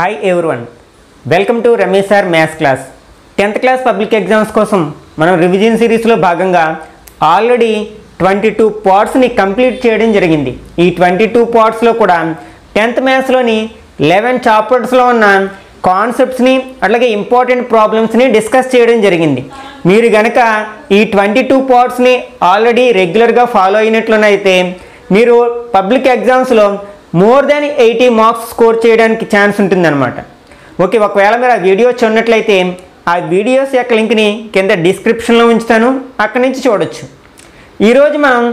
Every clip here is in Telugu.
Hi everyone welcome to Ramesh sir maths class tenth class public exams కోసం మనం రివిజన్ సిరీస్లో భాగంగా ఆల్రెడీ ట్వంటీ టూ పార్ట్స్ని కంప్లీట్ చేయడం జరిగింది ఈ ట్వంటీ టూ పార్ట్స్లో కూడా టెన్త్ మ్యాథ్స్లోని లెవెన్ చాప్టర్స్లో ఉన్న కాన్సెప్ట్స్ని అట్లాగే ఇంపార్టెంట్ ప్రాబ్లమ్స్ని డిస్కస్ చేయడం జరిగింది మీరు గనక ఈ ట్వంటీ టూ పార్ట్స్ని ఆల్రెడీ రెగ్యులర్గా ఫాలో అయినట్లునైతే మీరు పబ్లిక్ ఎగ్జామ్స్లో more than eighty marks score చేయడానికి ఛాన్స్ ఉంటుందన్నమాట ఓకే ఒకవేళ మీరు ఆ వీడియో చూడనట్లయితే ఆ వీడియోస్ యొక్క లింక్ని కింద డిస్క్రిప్షన్లో ఉంచుతాను అక్కడి నుంచి చూడొచ్చు ఈరోజు మనం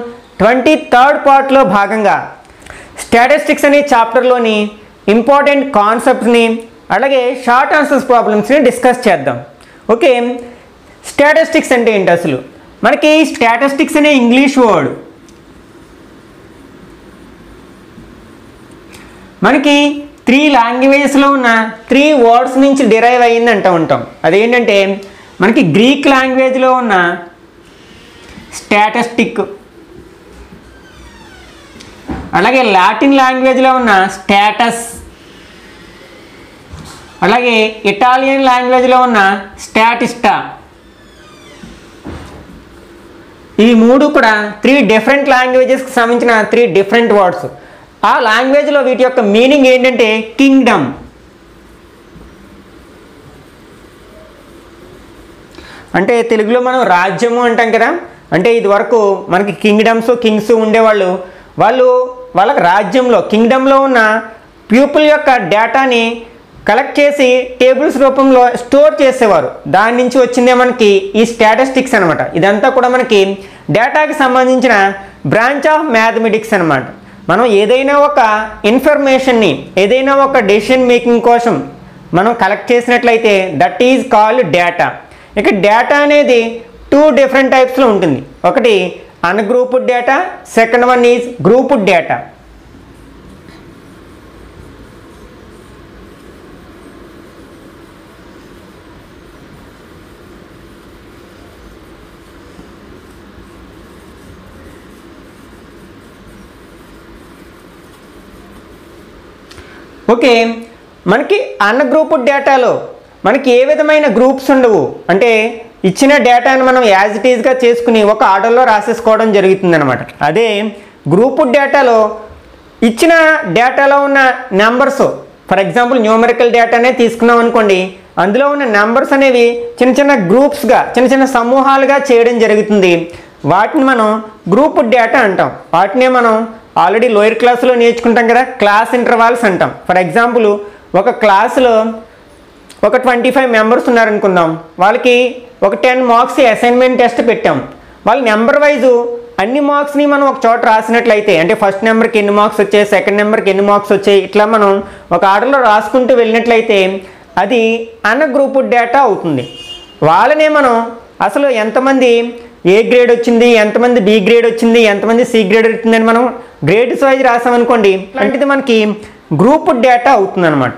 ట్వంటీ థర్డ్ పార్ట్లో భాగంగా స్టాటిస్టిక్స్ అనే చాప్టర్లోని ఇంపార్టెంట్ కాన్సెప్ట్స్ని అలాగే షార్ట్ ఆన్సర్స్ ప్రాబ్లమ్స్ని డిస్కస్ చేద్దాం ఓకే స్టాటిస్టిక్స్ అంటే ఏంటి అసలు మనకి స్టాటిస్టిక్స్ అనే ఇంగ్లీష్ వర్డ్ మనకి త్రీ లాంగ్వేజెస్లో ఉన్న త్రీ వర్డ్స్ నుంచి డిరైవ్ అయ్యింది అంటూ ఉంటాం అదేంటంటే మనకి గ్రీక్ లాంగ్వేజ్లో ఉన్న స్టాటస్టిక్ అలాగే లాటిన్ లాంగ్వేజ్లో ఉన్న స్టాటస్ అలాగే ఇటాలియన్ లాంగ్వేజ్లో ఉన్న స్టాటిస్టా ఈ మూడు కూడా త్రీ డిఫరెంట్ లాంగ్వేజెస్కి సంబంధించిన త్రీ డిఫరెంట్ వర్డ్స్ ఆ లాంగ్వేజ్లో వీటి యొక్క మీనింగ్ ఏంటంటే కింగ్డమ్ అంటే తెలుగులో మనం రాజ్యము అంటాం కదా అంటే ఇది వరకు మనకి కింగ్డమ్స్ కింగ్స్ ఉండేవాళ్ళు వాళ్ళు వాళ్ళ రాజ్యంలో కింగ్డమ్లో ఉన్న పీపుల్ యొక్క డేటాని కలెక్ట్ చేసి టేబుల్స్ రూపంలో స్టోర్ చేసేవారు దాని నుంచి వచ్చిందే మనకి ఈ స్టాటిస్టిక్స్ అనమాట ఇదంతా కూడా మనకి డేటాకి సంబంధించిన బ్రాంచ్ ఆఫ్ మ్యాథమెటిక్స్ అనమాట మనం ఏదైనా ఒక ఇన్ఫర్మేషన్ని ఏదైనా ఒక డెసిషన్ మేకింగ్ కోసం మనం కలెక్ట్ చేసినట్లయితే దట్ ఈజ్ కాల్డ్ డేటా ఇక డేటా అనేది టూ డిఫరెంట్ టైప్స్లో ఉంటుంది ఒకటి ungrouped data second one is grouped data okay మనకి అన్న గ్రూప్ డేటాలో మనకి ఏ విధమైన గ్రూప్స్ ఉండవు అంటే ఇచ్చిన డేటాను మనం యాజ్ ఇట్ ఈజ్గా చేసుకుని ఒక ఆర్డర్లో రాసేసుకోవడం జరుగుతుంది అనమాట అదే గ్రూప్ డేటాలో ఇచ్చిన డేటాలో ఉన్న నెంబర్స్ ఫర్ ఎగ్జాంపుల్ న్యూమరికల్ డేటానే తీసుకున్నాం అనుకోండి అందులో ఉన్న నెంబర్స్ అనేవి చిన్న చిన్న గ్రూప్స్గా చిన్న చిన్న సమూహాలుగా చేయడం జరుగుతుంది వాటిని మనం గ్రూప్ డేటా అంటాం వాటినే మనం ఆల్రెడీ లోయర్ క్లాస్లో నేర్చుకుంటాం కదా క్లాస్ ఇంటర్వాల్స్ అంటాం ఫర్ ఎగ్జాంపుల్ ఒక క్లాస్లో ఒక ట్వంటీ ఫైవ్ మెంబర్స్ ఉన్నారనుకుందాం వాళ్ళకి ఒక టెన్ మార్క్స్ అసైన్మెంట్ టెస్ట్ పెట్టాం వాళ్ళు నెంబర్ వైజు అన్ని మార్క్స్ని మనం ఒక చోట రాసినట్లయితే అంటే ఫస్ట్ నెంబర్కి ఎన్ని మార్క్స్ వచ్చాయి సెకండ్ నెంబర్కి ఎన్ని మార్క్స్ వచ్చాయి ఇట్లా మనం ఒక ఆర్డర్లో రాసుకుంటూ వెళ్ళినట్లయితే అది అన్న డేటా అవుతుంది వాళ్ళనే మనం అసలు ఎంతమంది ఏ గ్రేడ్ వచ్చింది ఎంతమంది బి గ్రేడ్ వచ్చింది ఎంతమంది సి గ్రేడ్ వచ్చిందని మనం గ్రేడ్స్ వైజ్ రాసామనుకోండి అంటే ఇది మనకి గ్రూప్ డేటా అవుతుంది అనమాట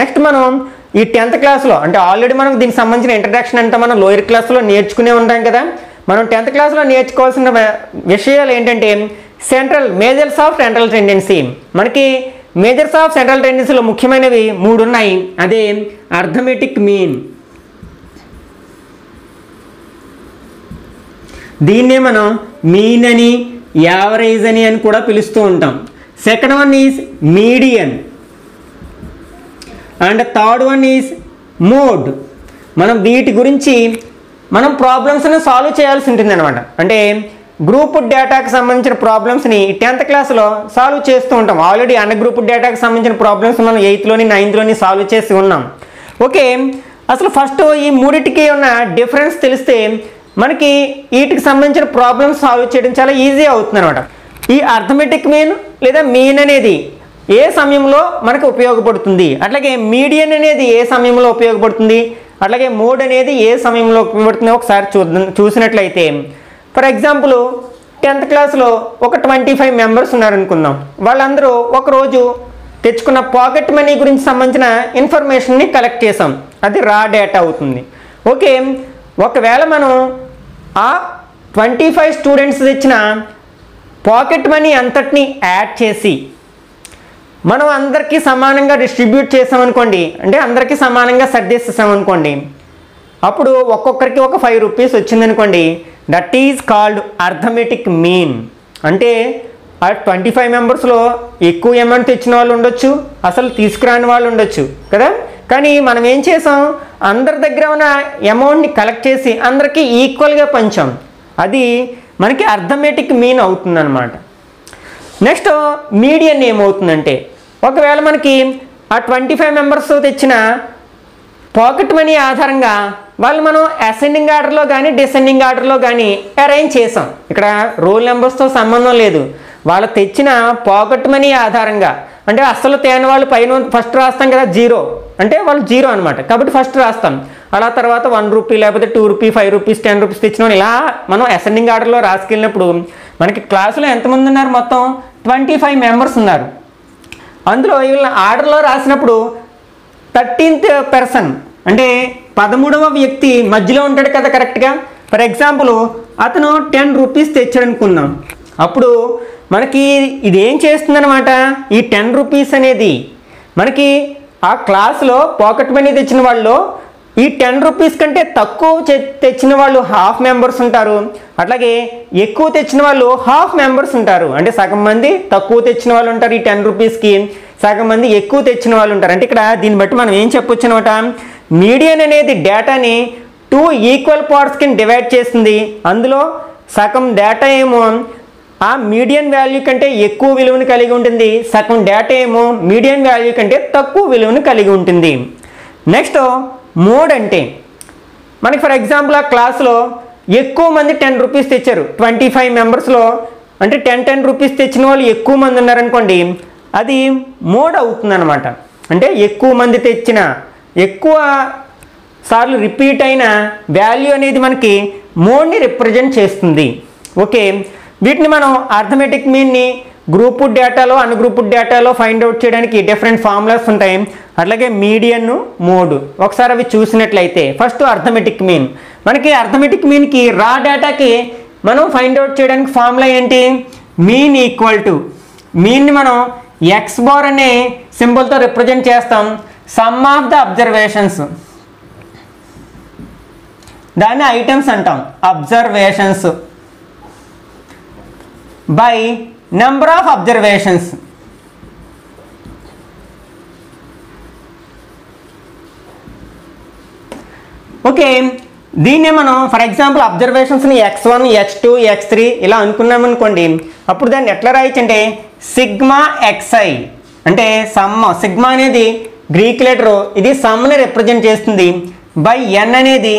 నెక్స్ట్ మనం ఈ టెన్త్ క్లాస్లో అంటే ఆల్రెడీ మనకు దీనికి సంబంధించిన ఇంట్రడక్షన్ అంటే మనం లోయర్ క్లాస్లో నేర్చుకునే ఉంటాం కదా మనం టెన్త్ క్లాస్లో నేర్చుకోవాల్సిన విషయాలు ఏంటంటే central measures of central tendency మనకి మేజర్స్ ఆఫ్ సెంట్రల్ టెండెన్సీలో ముఖ్యమైనవి మూడు ఉన్నాయి అదే అర్థమెటిక్ మీన్ దీన్నే మనం మీన్ అని యావరేజ్ అని అని కూడా పిలుస్తూ ఉంటాం second one is median and third one is mode మనం వీటి గురించి మనం ప్రాబ్లమ్స్ని సాల్వ్ చేయాల్సి ఉంటుంది అనమాట అంటే గ్రూప్ డేటాకి సంబంధించిన ప్రాబ్లమ్స్ని టెన్త్ క్లాస్లో సాల్వ్ చేస్తూ ఉంటాం ఆల్రెడీ అన్న గ్రూప్ డేటాకి సంబంధించిన ప్రాబ్లమ్స్ మనం ఎయిత్లోని నైన్త్లోని సాల్వ్ చేసి ఉన్నాం ఓకే అసలు ఫస్ట్ ఈ మూడింటికి ఉన్న డిఫరెన్స్ తెలిస్తే మనకి వీటికి సంబంధించిన ప్రాబ్లమ్స్ సాల్వ్ చేయడం చాలా ఈజీ అవుతుంది అనమాట ఈ అర్థమెటిక్ మీన్ లేదా మీన్ అనేది ఏ సమయంలో మనకు ఉపయోగపడుతుంది అట్లాగే మీడియన్ అనేది ఏ సమయంలో ఉపయోగపడుతుంది అట్లాగే మోడ్ అనేది ఏ సమయంలో ఉపయోగపడుతుందో ఒకసారి చూద్దాం చూసినట్లయితే ఫర్ ఎగ్జాంపుల్ టెన్త్ క్లాస్లో ఒక ట్వంటీ ఫైవ్ మెంబర్స్ ఉన్నారనుకుందాం వాళ్ళందరూ ఒకరోజు తెచ్చుకున్న పాకెట్ మనీ గురించి సంబంధించిన ఇన్ఫర్మేషన్ని కలెక్ట్ చేసాం అది రా డేటా అవుతుంది ఓకే ఒకవేళ మనం ఆ ట్వంటీ ఫైవ్ స్టూడెంట్స్ తెచ్చిన పాకెట్ మనీ అంతటిని యాడ్ చేసి మనం అందరికీ సమానంగా డిస్ట్రిబ్యూట్ చేసామనుకోండి అంటే అందరికీ సమానంగా సర్దేసేసామనుకోండి అప్పుడు ఒక్కొక్కరికి ఒక ఫైవ్ రూపీస్ వచ్చిందనుకోండి that is called arithmetic mean అంటే ఆ ట్వంటీ ఫైవ్ మెంబర్స్లో ఎక్కువ అమౌంట్ తెచ్చిన వాళ్ళు ఉండొచ్చు అసలు తీసుకురాని వాళ్ళు ఉండొచ్చు కదా కానీ మనం ఏం చేసాం అందరి దగ్గర ఉన్న అమౌంట్ని కలెక్ట్ చేసి అందరికీ ఈక్వల్గా పంచాం అది మనకి అర్థమెటిక్ మీన్ అవుతుందన్నమాట నెక్స్ట్ మీడియన్ ఏమవుతుందంటే ఒకవేళ మనకి ఆ ట్వంటీ ఫైవ్ మెంబర్స్ తెచ్చిన పాకెట్ మనీ ఆధారంగా వాళ్ళు మనం అసెండింగ్ ఆర్డర్లో కానీ డిసెండింగ్ ఆర్డర్లో కానీ అరేంజ్ చేసాం ఇక్కడ రోల్ నెంబర్స్తో సంబంధం లేదు వాళ్ళు తెచ్చిన పాకెట్ మనీ ఆధారంగా అంటే అస్సలు తేని వాళ్ళు పైన ఫస్ట్ రాస్తాం కదా జీరో అంటే వాళ్ళు జీరో అనమాట కాబట్టి ఫస్ట్ రాస్తాం అలా తర్వాత వన్ రూపీ లేకపోతే two rupee five rupees ten rupees తెచ్చినాం ఇలా మనం అసెండింగ్ ఆర్డర్లో రాసుకెళ్ళినప్పుడు మనకి క్లాసులో ఎంతమంది ఉన్నారు మొత్తం ట్వంటీ ఫైవ్ మెంబర్స్ ఉన్నారు అందులో వీళ్ళ ఆర్డర్లో రాసినప్పుడు థర్టీన్త్ పర్సన్ అంటే పదమూడవ వ్యక్తి మధ్యలో ఉంటాడు కదా కరెక్ట్గా ఫర్ ఎగ్జాంపుల్ అతను టెన్ రూపీస్ తెచ్చాడు అనుకుందాం అప్పుడు మనకి ఇది చేస్తుంది అనమాట ఈ టెన్ రూపీస్ అనేది మనకి ఆ క్లాస్లో పాకెట్ మనీ తెచ్చిన వాళ్ళు ఈ టెన్ రూపీస్ కంటే తక్కువ తెచ్చిన వాళ్ళు హాఫ్ మెంబర్స్ ఉంటారు అట్లాగే ఎక్కువ తెచ్చిన వాళ్ళు హాఫ్ మెంబర్స్ ఉంటారు అంటే సగం మంది తక్కువ తెచ్చిన వాళ్ళు ఉంటారు ఈ టెన్ రూపీస్కి సగం మంది ఎక్కువ తెచ్చిన వాళ్ళు ఉంటారు అంటే ఇక్కడ దీన్ని బట్టి మనం ఏం చెప్పొచ్చు అనమాట మీడియన్ అనేది డేటాని టూ ఈక్వల్ పార్ట్స్కి డివైడ్ చేస్తుంది అందులో సగం డేటా ఏమో ఆ మీడియం వాల్యూ కంటే ఎక్కువ విలువను కలిగి ఉంటుంది సగం డేటా ఏమో మీడియం వాల్యూ కంటే తక్కువ విలువను కలిగి ఉంటుంది నెక్స్ట్ మోడ్ అంటే మనకి ఫర్ ఎగ్జాంపుల్ ఆ క్లాస్లో ఎక్కువ మంది టెన్ రూపీస్ తెచ్చారు ట్వంటీ ఫైవ్ మెంబర్స్లో అంటే టెన్ టెన్ రూపీస్ తెచ్చిన వాళ్ళు ఎక్కువ మంది ఉన్నారనుకోండి అది మోడ్ అవుతుంది అనమాట అంటే ఎక్కువ మంది తెచ్చిన ఎక్కువ సార్లు రిపీట్ అయిన వాల్యూ అనేది మనకి మోడ్ని రిప్రజెంట్ చేస్తుంది ఓకే వీటిని మనం అర్థమెటిక్ మీన్ని గ్రూపుడ్ డేటాలో అన్ గ్రూపుడ్ డేటాలో ఫైండ్ అవుట్ చేయడానికి డిఫరెంట్ ఫార్ములాస్ ఉంటాయి అట్లాగే మీడియన్ మోడ్ ఒకసారి అవి చూసినట్లయితే ఫస్ట్ అర్థమెటిక్ మీన్ మనకి అర్థమెటిక్ మీన్కి రా డేటాకి మనం ఫైండ్ అవుట్ చేయడానికి ఫార్ములా ఏంటి మీన్ ఈక్వల్ టు మీన్ని మనం ఎక్స్ బార్ అనే సింబల్తో రిప్రజెంట్ చేస్తాం సమ్ ఆఫ్ ద అబ్జర్వేషన్స్ దాన్ని ఐటమ్స్ అంటాం observations by number of observations okay దీన్నే మనం for example అబ్జర్వేషన్స్ని x one x two x three ఇలా అనుకున్నామనుకోండి అప్పుడు దాన్ని ఎట్లా రాయొచ్చంటే సిగ్మా ఎక్స్ఐ అంటే సమ్మ సిగ్మా అనేది గ్రీక్ లెటరు ఇది సమ్ని రిప్రజెంట్ చేస్తుంది బై ఎన్ అనేది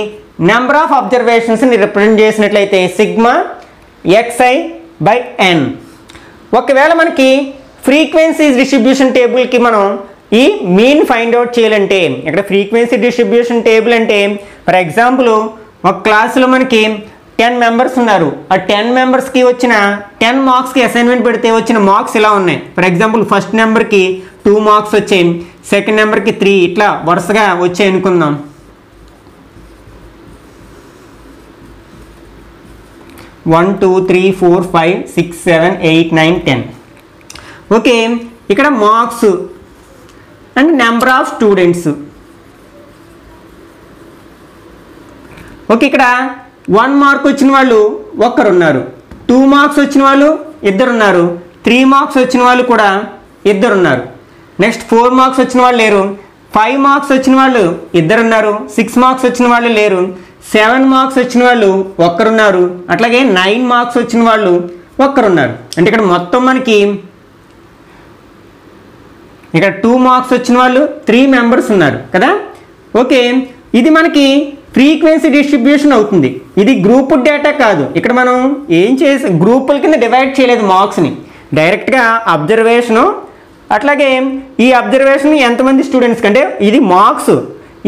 నెంబర్ ఆఫ్ అబ్జర్వేషన్స్ని రిప్రజెంట్ చేసినట్లయితే sigma x i by n ఒకవేళ మనకి ఫ్రీక్వెన్సీస్ డిస్ట్రిబ్యూషన్ టేబుల్కి మనం ఈ మీన్ ఫైండ్ అవుట్ చేయాలంటే ఇక్కడ ఫ్రీక్వెన్సీ డిస్ట్రిబ్యూషన్ టేబుల్ అంటే ఫర్ ఎగ్జాంపుల్ ఒక క్లాసులో మనకి టెన్ మెంబర్స్ ఉన్నారు ఆ టెన్ మెంబర్స్కి వచ్చిన టెన్ మార్క్స్కి అసైన్మెంట్ పెడితే వచ్చిన మార్క్స్ ఇలా ఉన్నాయి ఫర్ ఎగ్జాంపుల్ ఫస్ట్ నెంబర్కి టూ మార్క్స్ వచ్చాయి సెకండ్ నెంబర్కి త్రీ ఇట్లా వరుసగా వచ్చాయి అనుకుందాం one two three four five six seven eight nine ten okay ఇక్కడ marks and number of students okay ఇక్కడ వన్ మార్క్ వచ్చిన వాళ్ళు ఒక్కరున్నారు టూ మార్క్స్ వచ్చిన వాళ్ళు ఇద్దరున్నారు త్రీ మార్క్స్ వచ్చిన వాళ్ళు కూడా ఇద్దరున్నారు నెక్స్ట్ ఫోర్ మార్క్స్ వచ్చిన వాళ్ళు లేరు ఫైవ్ మార్క్స్ వచ్చిన వాళ్ళు ఇద్దరున్నారు సిక్స్ మార్క్స్ వచ్చిన వాళ్ళు లేరు సెవెన్ మార్క్స్ వచ్చిన వాళ్ళు ఒక్కరున్నారు అట్లాగే నైన్ మార్క్స్ వచ్చిన వాళ్ళు ఒక్కరున్నారు అంటే ఇక్కడ మొత్తం మనకి ఇక్కడ టూ మార్క్స్ వచ్చిన వాళ్ళు త్రీ మెంబర్స్ ఉన్నారు కదా ఓకే ఇది మనకి ఫ్రీక్వెన్సీ డిస్ట్రిబ్యూషన్ అవుతుంది ఇది గ్రూప్ డేటా కాదు ఇక్కడ మనం ఏం చేసి గ్రూపుల కింద డివైడ్ చేయలేదు మార్క్స్ని డైరెక్ట్గా అబ్జర్వేషను అట్లాగే ఈ అబ్జర్వేషన్ ఎంతమంది స్టూడెంట్స్కి అంటే ఇది మార్క్స్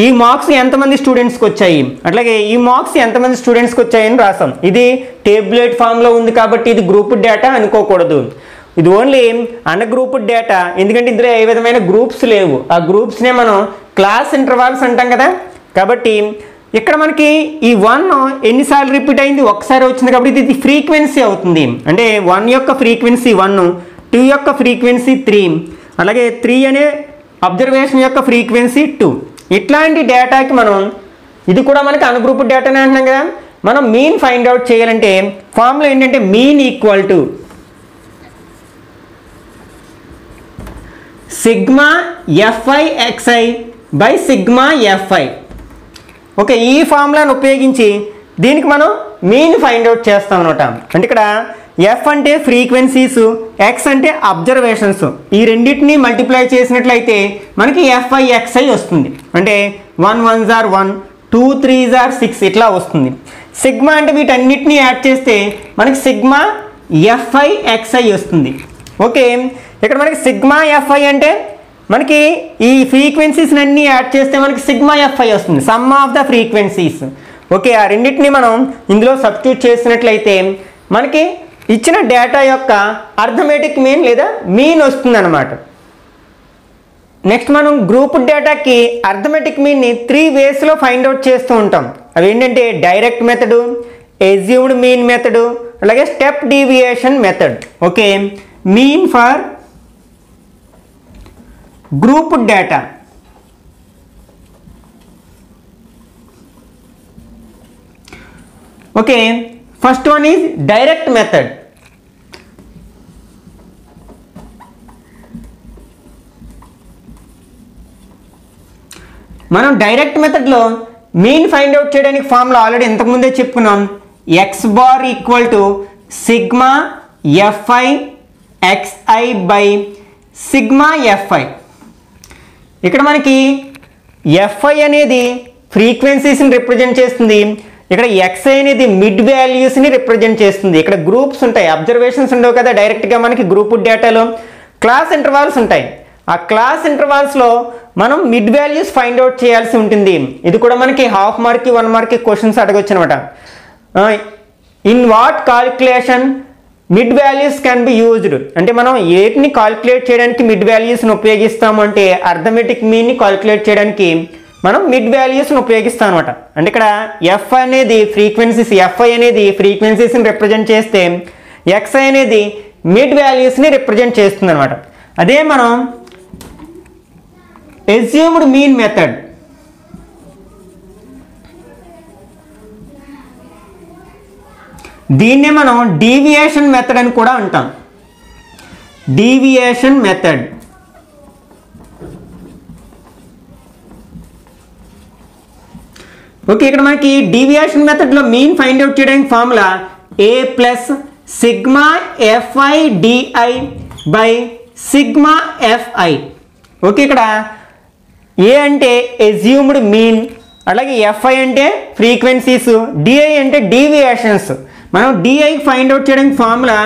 ఈ మార్క్స్ ఎంతమంది స్టూడెంట్స్కి వచ్చాయి అట్లాగే ఈ మార్క్స్ ఎంతమంది స్టూడెంట్స్కి వచ్చాయని రాసాం ఇది టేబ్లెట్ ఫామ్లో ఉంది కాబట్టి ఇది గ్రూప్ డేటా అనుకోకూడదు ఇది ఓన్లీ గ్రూప్ డేటా ఎందుకంటే ఇందులో ఏ విధమైన గ్రూప్స్ లేవు ఆ గ్రూప్స్నే మనం క్లాస్ ఇంటర్వాల్స్ అంటాం కదా కాబట్టి ఇక్కడ మనకి ఈ వన్ ఎన్నిసార్లు రిపీట్ అయింది ఒకసారి వచ్చింది కాబట్టి ఇది ఫ్రీక్వెన్సీ అవుతుంది అంటే వన్ యొక్క ఫ్రీక్వెన్సీ వన్ టూ యొక్క ఫ్రీక్వెన్సీ త్రీ అలాగే త్రీ అనే అబ్జర్వేషన్ యొక్క ఫ్రీక్వెన్సీ టూ ఇట్లాంటి డేటాకి మనం ఇది కూడా మనకి అనుగ్రూప్ డేటానే అంటున్నాం కదా మనం మీన్ ఫైండ్ అవుట్ చేయాలంటే ఫామ్లో ఏంటంటే mean equal to sigma f i x i by sigma f i okay ఈ ఫార్ములాను ఉపయోగించి దీనికి మనం మీన్ ఫైండ్ అవుట్ చేస్తాం అనమాట అంటే ఇక్కడ ఎఫ్ అంటే ఫ్రీక్వెన్సీస్ ఎక్స్ అంటే అబ్జర్వేషన్స్ ఈ రెండింటినీ మల్టిప్లై చేసినట్లయితే మనకి ఎఫ్ఐ ఎక్స్ఐ వస్తుంది అంటే one one jar one two three jar six ఇట్లా వస్తుంది సిగ్మా అంటే వీటన్నిటిని యాడ్ చేస్తే మనకి sigma f i x i వస్తుంది ఓకే ఇక్కడ మనకి సిగ్మా ఎఫ్ఐ అంటే మనకి ఈ ఫ్రీక్వెన్సీస్ అన్నీ యాడ్ చేస్తే మనకి సిగ్మా ఎఫ్ఐ వస్తుంది sum of the frequencies okay ఆ రెండింటిని మనం ఇందులో సబ్స్ట్యూట్ చేసినట్లయితే మనకి ఇచ్చిన డేటా యొక్క అర్థమెటిక్ మీన్ లేదా మీన్ వస్తుంది అనమాట నెక్స్ట్ మనం గ్రూప్ డేటాకి అర్థమెటిక్ మీన్ని త్రీ వేస్లో ఫైండ్ అవుట్ చేస్తూ ఉంటాం అవి ఏంటంటే direct method assumed mean method అలాగే step deviation method okay mean for group data okay first one is direct method మనం డైరెక్ట్ మెథడ్లో మీన్ ఫైండ్ అవుట్ చేయడానికి ఫామ్లో ఆల్రెడీ ఇంతకుముందే చెప్పుకున్నాం x bar equal to sigma f i x i by sigma f i ఇక్కడ మనకి ఎఫ్ఐ అనేది ఫ్రీక్వెన్సీస్ని రిప్రజెంట్ చేస్తుంది ఇక్కడ ఎక్స్ అనేది మిడ్ వాల్యూస్ని రిప్రజెంట్ చేస్తుంది ఇక్కడ గ్రూప్స్ ఉంటాయి అబ్జర్వేషన్స్ ఉండవు కదా డైరెక్ట్గా మనకి గ్రూప్ డేటాలో క్లాస్ ఇంటర్వాల్స్ ఉంటాయి ఆ క్లాస్ ఇంటర్వాల్స్లో మనం మిడ్ వాల్యూస్ ఫైండ్ అవుట్ చేయాల్సి ఉంటుంది ఇది కూడా మనకి హాఫ్ మార్క్కి వన్ మార్క్కి క్వశ్చన్స్ అడగొచ్చు అనమాట in what calculation mid values can be used అంటే మనం ఏటిని కాల్కులేట్ చేయడానికి మిడ్ వాల్యూస్ని ఉపయోగిస్తాము అంటే అర్థమెటిక్ మీన్ని కాలిక్యులేట్ చేయడానికి మనం మిడ్ వాల్యూస్ని ఉపయోగిస్తాం అనమాట అంటే ఇక్కడ ఎఫ్ అనేది ఫ్రీక్వెన్సీస్ ఎఫ్ఐ అనేది ఫ్రీక్వెన్సీస్ని రిప్రజెంట్ చేస్తే ఎక్స్ఐ అనేది మిడ్ వాల్యూస్ని రిప్రజెంట్ చేస్తుంది అనమాట అదే మనం ఎజ్యూమ్డ్ మీన్ మెథడ్ దీన్నే మనం డీవియేషన్ మెథడ్ అని కూడా అంటాం డీవియేషన్ మెథడ్ ఓకే ఇక్కడ మనకి మెథడ్ మెథడ్లో మీన్ ఫైండ్ అవుట్ చేయడానికి formula a plus sigma f i d i by sigma f i okay ఇక్కడ ఏ అంటే ఎజ్యూమ్డ్ మీన్ అలాగే ఎఫ్ఐ అంటే ఫ్రీక్వెన్సీస్ డిఐ అంటే డీవియేషన్స్ మనం డిఐ ఫైండ్ అవుట్ చేయడానికి formula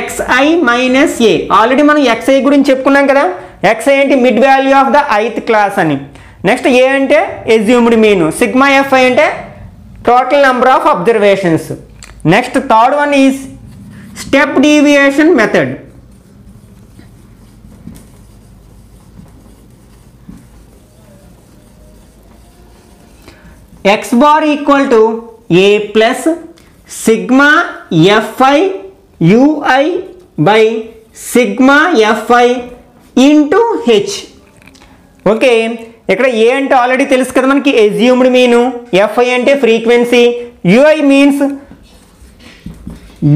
x i minus a already మనం ఎక్స్ఐ గురించి చెప్పుకున్నాం కదా ఎక్స్ఐ అంటే mid value of the ith class అని నెక్స్ట్ ఏ అంటే assumed mean sigma f i అంటే total number of observations next third one is step deviation method x bar equal to a plus sigma f i u i by sigma f i into h okay ఇక్కడ ఏ అంటే ఆల్రెడీ తెలుసు కదా మనకి ఎజ్యూమ్డ్ మీను ఎఫ్ఐ అంటే frequency u i means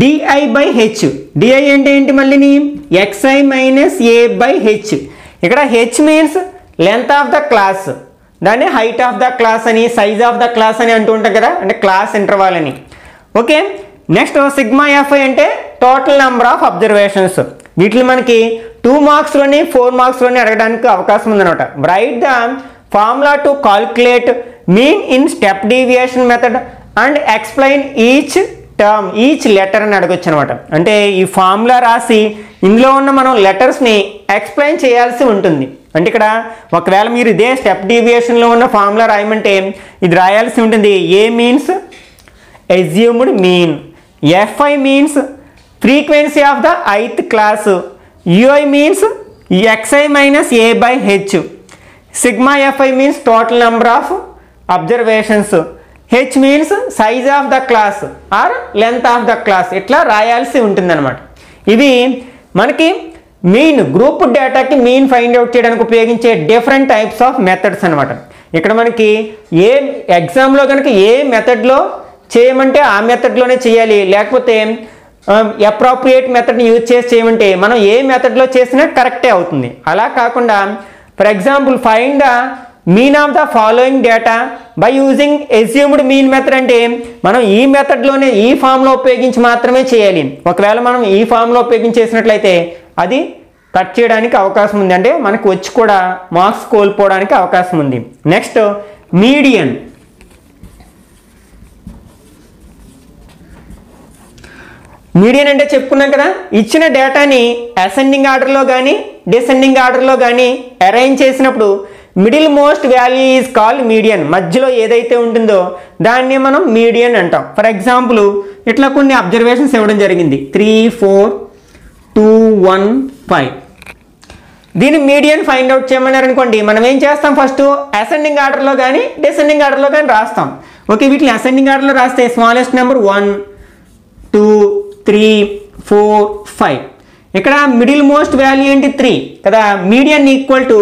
d i by h d i అంటే ఏంటి మళ్ళీ x i minus a by h ఇక్కడ h means length of the class దాన్ని హైట్ ఆఫ్ ద క్లాస్ అని సైజ్ ఆఫ్ ద క్లాస్ అని అంటూ ఉంటాం కదా అంటే క్లాస్ ఇంటర్వాల్ అని okay next sigma f i అంటే టోటల్ నెంబర్ ఆఫ్ అబ్జర్వేషన్స్ వీటిని మనకి టూ మార్క్స్లోని ఫోర్ మార్క్స్లోని అడగడానికి అవకాశం ఉందన్నమాట right the formula to calculate mean in step deviation method and explain each term each letter అని అడగొచ్చు అనమాట అంటే ఈ ఫార్ములా రాసి ఇందులో ఉన్న మనం లెటర్స్ని ఎక్స్ప్లెయిన్ చేయాల్సి ఉంటుంది అంటే ఇక్కడ ఒకవేళ మీరు ఇదే స్టెప్ డీవియేషన్లో ఉన్న ఫార్ములా రాయమంటే ఇది రాయాల్సి ఉంటుంది a means assumed mean f i means frequency of the ith class ui means x i minus a by h sigma f i means total number of observations h means size of the class or length of the class ఇట్లా రాయాల్సి ఉంటుందన్నమాట ఇది మనకి మీన్ గ్రూప్ డేటాకి మీన్ ఫైండ్ అవుట్ చేయడానికి ఉపయోగించే డిఫరెంట్ టైప్స్ ఆఫ్ మెథడ్స్ అనమాట ఇక్కడ మనకి ఏ ఎగ్జామ్లో కనుక ఏ మెథడ్లో చేయమంటే ఆ మెథడ్లోనే చేయాలి లేకపోతే అప్రాప్రియేట్ మెథడ్ని యూజ్ చేసి చేయమంటే మనం ఏ మెథడ్లో చేసినా కరెక్టే అవుతుంది అలా కాకుండా for example find the mean of the following data by using assumed mean method అంటే మనం ఈ మెథడ్లోనే ఈ ఫామ్లో ఉపయోగించి మాత్రమే చేయాలి ఒకవేళ మనం ఈ ఫామ్లో ఉపయోగించేసినట్లయితే అది కట్ చేయడానికి అవకాశం ఉంది అంటే మనకు వచ్చి కూడా మార్క్స్ కోల్పోవడానికి అవకాశం ఉంది నెక్స్ట్ మీడియన్ మీడియన్ అంటే చెప్పుకున్నాం కదా ఇచ్చిన డేటాని అసెండింగ్ ఆర్డర్లో కానీ డిసెండింగ్ ఆర్డర్లో కానీ అరేంజ్ చేసినప్పుడు middle most value is called median మధ్యలో ఏదైతే ఉంటుందో దాన్ని మనం మీడియన్ అంటాం ఫర్ ఎగ్జాంపుల్ ఇట్లా కొన్ని అబ్జర్వేషన్స్ ఇవ్వడం జరిగింది three four two one five దీని మీడియన్ ఫైండ్ అవుట్ చేయమన్నారు అనుకోండి మనం ఏం చేస్తాం ఫస్ట్ అసెండింగ్ ఆర్డర్లో కానీ డిసెండింగ్ ఆర్డర్లో కానీ రాస్తాం ఓకే వీటిని అసెండింగ్ ఆర్డర్లో రాస్తే smallest number one two three four five ఇక్కడ మిడిల్ మోస్ట్ వాల్యూ ఏంటి త్రీ కదా మీడియన్ ఈక్వల్ టు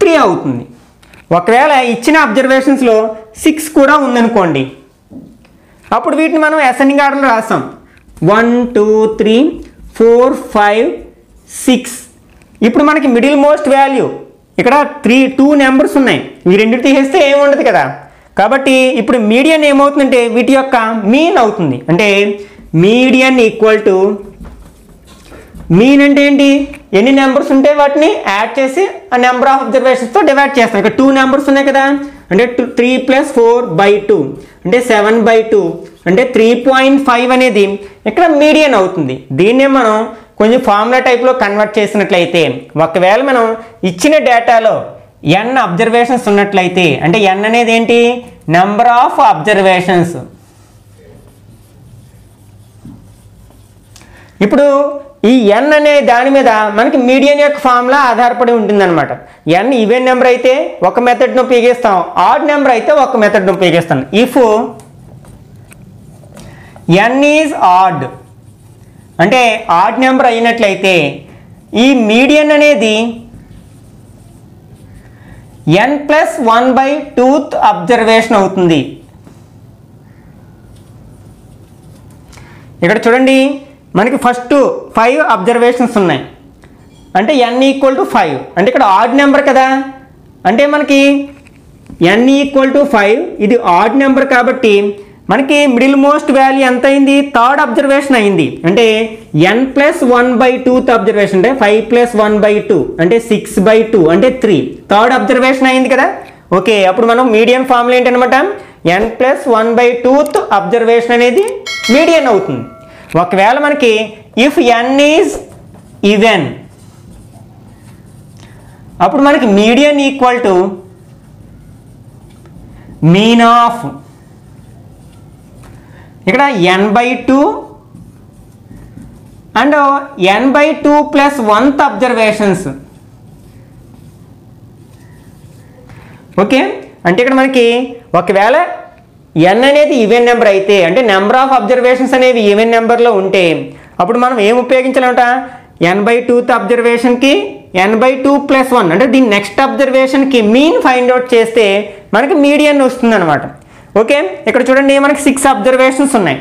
త్రీ అవుతుంది ఒకవేళ ఇచ్చిన అబ్జర్వేషన్స్లో సిక్స్ కూడా ఉందనుకోండి అప్పుడు వీటిని మనం అసెండింగ్ ఆర్డర్లో రాస్తాం one two three four five six ఇప్పుడు మనకి మిడిల్ మోస్ట్ వాల్యూ ఇక్కడ త్రీ టూ నెంబర్స్ ఉన్నాయి ఈ రెండు తీసేస్తే ఏమి ఉండదు కదా కాబట్టి ఇప్పుడు మీడియన్ ఏమవుతుందంటే వీటి యొక్క మీన్ అవుతుంది అంటే మీడియన్ ఈక్వల్ టు మీన్ అంటే ఏంటి ఎన్ని నెంబర్స్ ఉంటే వాటిని యాడ్ చేసి ఆ నెంబర్ ఆఫ్ అబ్జర్వేషన్స్తో డివైడ్ చేస్తాం ఇక్కడ టూ నెంబర్స్ ఉన్నాయి కదా అంటే two three plus four by two అంటే సెవెన్ బై టూ అంటే త్రీ పాయింట్ ఫైవ్ అనేది ఇక్కడ మీడియన్ అవుతుంది దీన్నే మనం కొంచెం ఫార్ములా టైప్లో కన్వర్ట్ చేసినట్లయితే ఒకవేళ మనం ఇచ్చిన డేటాలో ఎన్ అబ్జర్వేషన్స్ ఉన్నట్లయితే అంటే ఎన్ అనేది ఏంటి నెంబర్ ఆఫ్ అబ్జర్వేషన్స్ ఇప్పుడు ఈ ఎన్ అనే దాని మీద మనకి మీడియన్ యొక్క ఫార్ములా ఆధారపడి ఉంటుందన్నమాట ఎన్ ఈవెన్ నెంబర్ అయితే ఒక మెథడ్ను ఉపయోగిస్తాం ఆడ్ నెంబర్ అయితే ఒక మెథడ్ను ఉపయోగిస్తాం ఇఫ్ ఎన్ ఈజ్ ఆడ్ అంటే ఆడ్ నెంబర్ అయినట్లయితే ఈ మీడియన్ అనేది n plus one by twoth observation అవుతుంది ఇక్కడ చూడండి మనకి ఫస్ట్ ఫైవ్ అబ్జర్వేషన్స్ ఉన్నాయి అంటే ఎన్ ఈక్వల్ టు ఫైవ్ అంటే ఇక్కడ ఆడ్ నెంబర్ కదా అంటే మనకి ఎన్ ఈక్వల్ టు ఫైవ్ ఇది ఆడ్ నెంబర్ కాబట్టి మనకి మిడిల్ మోస్ట్ వాల్యూ ఎంత అయింది థర్డ్ అబ్జర్వేషన్ అయింది అంటే n plus one by twoth observation అంటే five plus one by two అంటే సిక్స్ బై టూ అంటే త్రీ థర్డ్ అబ్జర్వేషన్ అయింది కదా ఓకే అప్పుడు మనం medium formula ఏంటనమాట n plus one by twoth observation అనేది మీడియన్ అవుతుంది ఒకవేళ మనకి ఇఫ్ ఎన్ ఈజ్ ఈవెన్ అప్పుడు మనకి median equal to mean of ఇక్కడ n by two and n by two plus oneth observations okay అంటే ఇక్కడ మనకి ఒకవేళ ఎన్ అనేది ఈవెన్ నెంబర్ అయితే అంటే నెంబర్ ఆఫ్ అబ్జర్వేషన్స్ అనేవి ఈవెన్ నెంబర్లో ఉంటే అప్పుడు మనం ఏం ఉపయోగించాలంట ఎన్ by tooth అబ్జర్వేషన్కి N by two plus one అంటే దీని నెక్స్ట్ అబ్జర్వేషన్కి మీన్ ఫైండ్ అవుట్ చేస్తే మనకి మీడియన్ వస్తుంది అనమాట ఓకే ఇక్కడ చూడండి మనకి సిక్స్ అబ్జర్వేషన్స్ ఉన్నాయి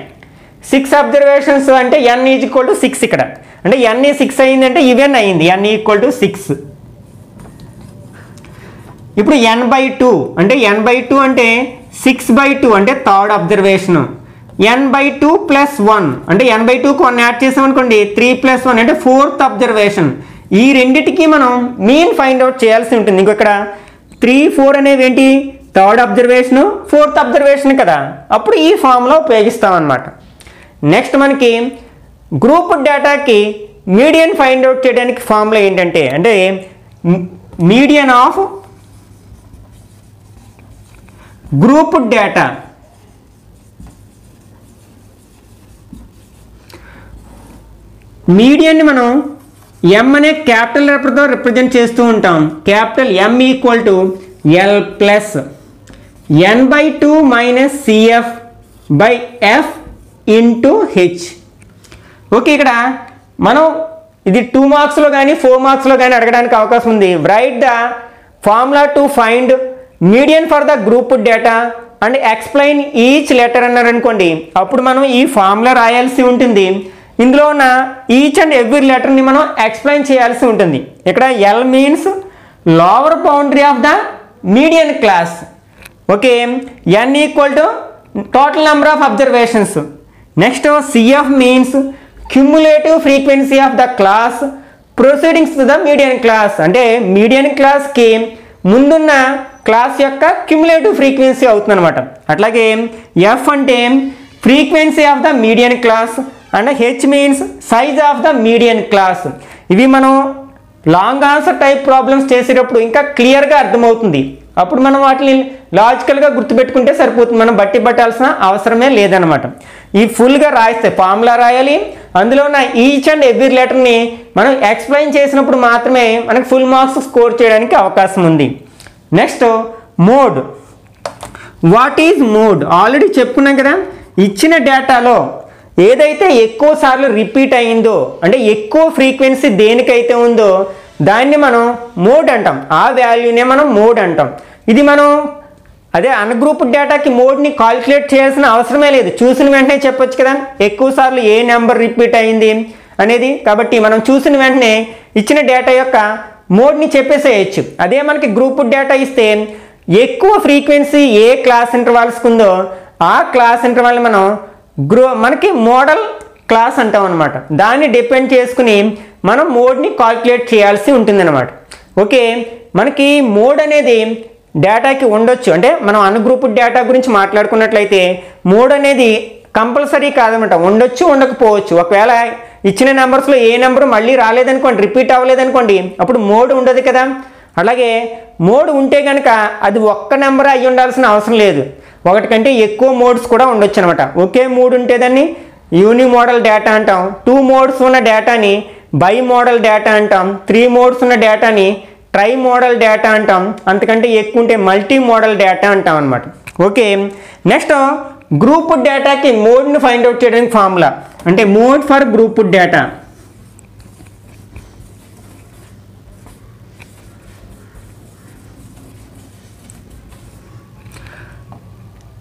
సిక్స్ అబ్జర్వేషన్స్ అంటే N is equal to six ఇక్కడ అంటే ఎన్ సిక్స్ అయిందంటే ఈవెన్ అయింది ఎన్ ఈక్వల్ టు సిక్స్ ఇప్పుడు ఎన్ బై టూ అంటే ఎన్ బై టూ అంటే సిక్స్ బై టూ అంటే third observation N by two plus one అంటే ఎన్ బై టూకి వన్ యాడ్ చేసామనుకోండి త్రీ ప్లస్ వన్ అంటే ఫోర్త్ అబ్జర్వేషన్ ఈ రెండింటికి మనం మీన్ ఫైండ్ అవుట్ చేయాల్సి ఉంటుంది ఇంకొక ఇక్కడ త్రీ ఫోర్ అనేవి ఏంటి థర్డ్ అబ్జర్వేషను ఫోర్త్ అబ్జర్వేషన్ కదా అప్పుడు ఈ ఫామ్లో ఉపయోగిస్తాం అనమాట నెక్స్ట్ మనకి గ్రూప్ డేటాకి మీడియన్ ఫైండ్ అవుట్ చేయడానికి ఫార్ములా ఏంటంటే అంటే మీడియన్ ఆఫ్ గ్రూప్ డేటా మీడియాన్ని మనం ఎం అనే క్యాపిటల్ లెటర్తో రిప్రజెంట్ చేస్తూ ఉంటాం capital M equal to L plus N by two minus CF by F into H okay ఇక్కడ మనం ఇది టూ మార్క్స్లో కానీ ఫోర్ మార్క్స్లో కానీ అడగడానికి అవకాశం ఉంది write the formula to find median for the group data and explain each letter అన్నారు అనుకోండి అప్పుడు మనం ఈ ఫార్ములా రాయాల్సి ఉంటుంది ఇందులో ఉన్న ఈచ్ అండ్ ఎవ్రీ లెటర్ని మనం ఎక్స్ప్లెయిన్ చేయాల్సి ఉంటుంది ఇక్కడ L means lower boundary of the median class okay N equal to total number of observations next CF means cumulative frequency of the class proceedings to the median class అంటే మీడియన్ క్లాస్కి ముందున్న క్లాస్ యొక్క క్యుములేటివ్ ఫ్రీక్వెన్సీ అవుతుందన్నమాట అట్లాగే ఎఫ్ అంటే frequency of the medium class and H means size of the median class ఇవి మనం లాంగ్ ఆన్సర్ టైప్ ప్రాబ్లమ్స్ చేసేటప్పుడు ఇంకా క్లియర్గా అర్థమవుతుంది అప్పుడు మనం వాటిని లాజికల్గా గుర్తుపెట్టుకుంటే సరిపోతుంది మనం బట్టి పట్టాల్సిన అవసరమే లేదనమాట ఈ ఫుల్గా రాయిస్తే ఫార్ములా రాయాలి అందులో ఉన్న ఈచ్ అండ్ ఎవ్రీ లెటర్ని మనం ఎక్స్ప్లెయిన్ చేసినప్పుడు మాత్రమే మనకు ఫుల్ మార్క్స్ స్కోర్ చేయడానికి అవకాశం ఉంది next mode what is mode already చెప్పుకున్నాం కదా ఇచ్చిన డేటాలో ఏదైతే ఎక్కువ సార్లు రిపీట్ అయిందో అంటే ఎక్కువ ఫ్రీక్వెన్సీ దేనికైతే ఉందో దాన్ని మనం మోడ్ అంటాం ఆ వాల్యూనే మనం మోడ్ అంటాం ఇది మనం అదే అన్గ్రూప్ డేటాకి మోడ్ని కాల్కులేట్ చేయాల్సిన అవసరమే లేదు చూసిన వెంటనే చెప్పొచ్చు కదా ఎక్కువ సార్లు ఏ నెంబర్ రిపీట్ అయింది అనేది కాబట్టి మనం చూసిన వెంటనే ఇచ్చిన డేటా యొక్క మోడ్ని చెప్పేసేయచ్చు అదే మనకి గ్రూప్ డేటా ఇస్తే ఎక్కువ ఫ్రీక్వెన్సీ ఏ క్లాస్ ఇంటర్వాల్స్కి ఉందో ఆ క్లాస్ ఇంటర్వాల్ని మనం గ్రూ మనకి మోడల్ క్లాస్ అంటాం అనమాట దాన్ని డిపెండ్ చేసుకుని మనం మోడ్ని కాల్కులేట్ చేయాల్సి ఉంటుంది ఓకే మనకి మోడ్ అనేది డేటాకి ఉండొచ్చు అంటే మనం అన్గ్రూప్డ్ డేటా గురించి మాట్లాడుకున్నట్లయితే మూడు అనేది కంపల్సరీ కాదనమాట ఉండొచ్చు ఉండకపోవచ్చు ఒకవేళ ఇచ్చిన నెంబర్స్లో ఏ నెంబర్ మళ్ళీ రాలేదనుకోండి రిపీట్ అవ్వలేదనుకోండి అప్పుడు మోడ్ ఉండదు కదా అలాగే మోడ్ ఉంటే కనుక అది ఒక్క నెంబర్ అయ్యి ఉండాల్సిన అవసరం లేదు ఒకటి కంటే ఎక్కువ మోడ్స్ కూడా ఉండొచ్చు అనమాట ఒకే మోడ్ ఉంటే దాన్ని యూని మోడల్ డేటా అంటాం టూ మోడ్స్ ఉన్న డేటాని బై మోడల్ డేటా అంటాం త్రీ మోడ్స్ ఉన్న డేటాని ట్రై మోడల్ డేటా అంటాం అంతకంటే ఎక్కువ ఉంటే మల్టీ మోడల్ డేటా అంటాం అనమాట ఓకే నెక్స్ట్ గ్రూప్ డేటాకి మోడ్ని ఫైండ్ అవుట్ చేయడానికి ఫార్ములా అంటే మోడ్ ఫర్ గ్రూప్ డేటా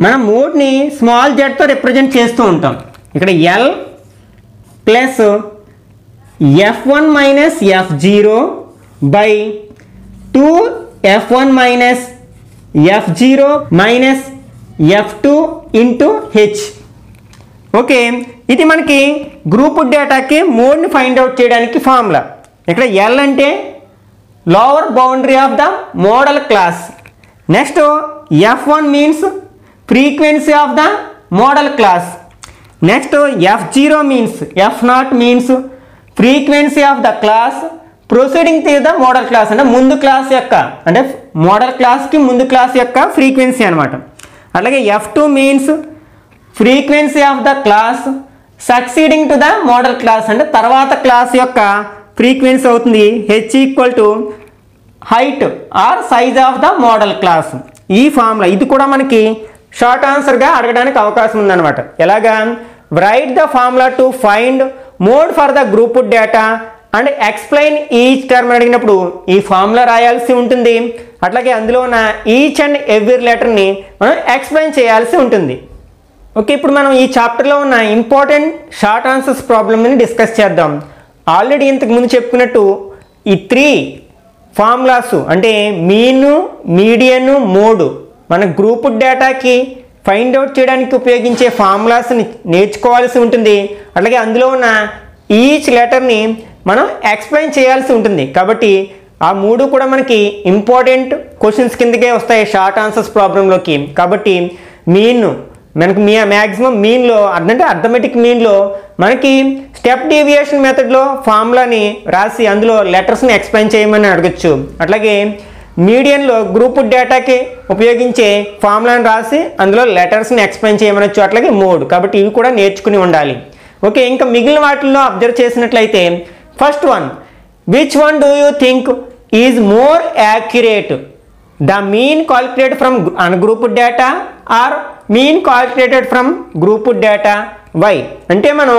మనం మోడ్ని స్మాల్ జెడ్తో రిప్రజెంట్ చేస్తూ ఉంటాం ఇక్కడ L plus F one minus F zero by two F one minus F zero minus F two into H okay ఇది మనకి గ్రూప్ డేటాకి మోడ్ని ఫైండ్ అవుట్ చేయడానికి ఫార్ములా ఇక్కడ ఎల్ అంటే lower boundary of the modal class next F one means frequency of the modal class next F zero means F not means frequency of the class proceeding the modal class అంటే ముందు క్లాస్ యొక్క అంటే మోడల్ క్లాస్కి ముందు క్లాస్ యొక్క ఫ్రీక్వెన్సీ అనమాట అలాగే F two means frequency of the class succeeding to the modal class అంటే తర్వాత క్లాస్ యొక్క ఫ్రీక్వెన్సీ అవుతుంది H equal to height or size of the modal class ఈ ఫార్ములా ఇది కూడా మనకి షార్ట్ ఆన్సర్గా అడగడానికి అవకాశం ఉందన్నమాట ఎలాగా write the formula to find mode for the group data and explain each term అడిగినప్పుడు ఈ ఫార్ములా రాయాల్సి ఉంటుంది అట్లాగే అందులో ఉన్న ఈచ్ అండ్ ఎవ్రీ లెటర్ని మనం ఎక్స్ప్లెయిన్ చేయాల్సి ఉంటుంది ఓకే ఇప్పుడు మనం ఈ చాప్టర్లో ఉన్న ఇంపార్టెంట్ షార్ట్ ఆన్సర్స్ ప్రాబ్లమ్ని డిస్కస్ చేద్దాం ఆల్రెడీ ఇంతకు ముందు చెప్పుకున్నట్టు ఈ త్రీ ఫార్ములాస్ అంటే మీను మీడియను మోడు మన గ్రూప్ డేటాకి ఫైండ్ అవుట్ చేయడానికి ఉపయోగించే ఫార్ములాస్ని నేర్చుకోవాల్సి ఉంటుంది అట్లాగే అందులో ఉన్న ఈచ్ లెటర్ని మనం ఎక్స్ప్లెయిన్ చేయాల్సి ఉంటుంది కాబట్టి ఆ మూడు కూడా మనకి ఇంపార్టెంట్ క్వశ్చన్స్ కిందకే వస్తాయి షార్ట్ ఆన్సర్స్ ప్రాబ్లంలోకి కాబట్టి మీన్ మనకి మీ మ్యాక్సిమం మీన్లో అంటే అర్థమెటిక్ మీన్లో మనకి స్టెప్ డీవియేషన్ మెథడ్లో ఫార్ములాని రాసి అందులో లెటర్స్ని ఎక్స్ప్లెయిన్ చేయమని అడగచ్చు అట్లాగే మీడియంలో గ్రూప్ డేటాకి ఉపయోగించే ఫార్ములాని రాసి అందులో లెటర్స్ని ఎక్స్ప్లెయిన్ చేయమనొచ్చు అట్లాగే మోడ్ కాబట్టి ఇవి కూడా నేర్చుకుని ఉండాలి ఓకే ఇంకా మిగిలిన వాటిల్లో అబ్జర్వ్ చేసినట్లయితే first one which one do you think is more accurate the mean calculate from un ungrouped data or mean calculated from grouped data why అంటే మనం